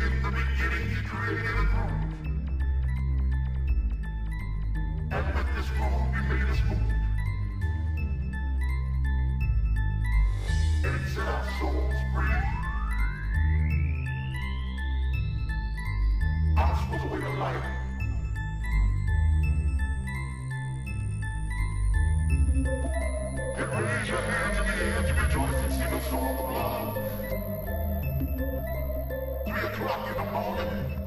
In the beginning, he created a groove. And with this made us move. And it set our souls O'clock in the morning.